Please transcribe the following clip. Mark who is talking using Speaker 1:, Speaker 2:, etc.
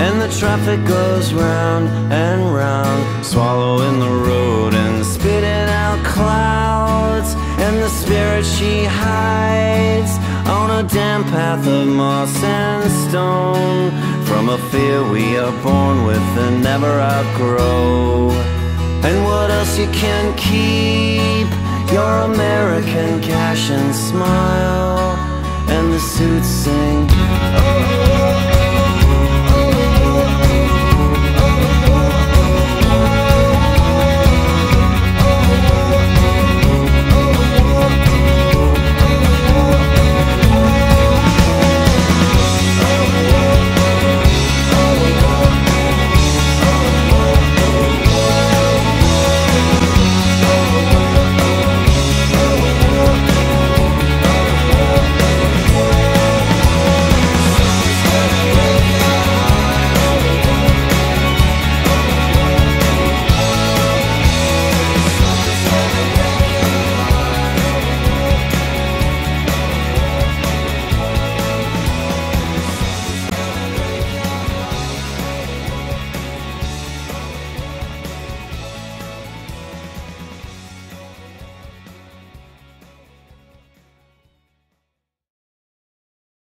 Speaker 1: And the traffic goes round and round, swallowing the road and spitting out clouds. And the spirit she hides on a damp path of moss and stone from a fear we are born with and never outgrow. And what else you can keep? Your American cash and smile, and the suits sing. Oh, oh, oh